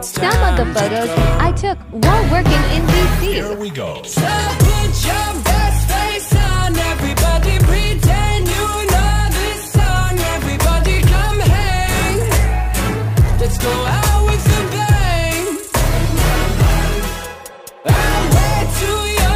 Some of the photos I took while working in DC. Here we go.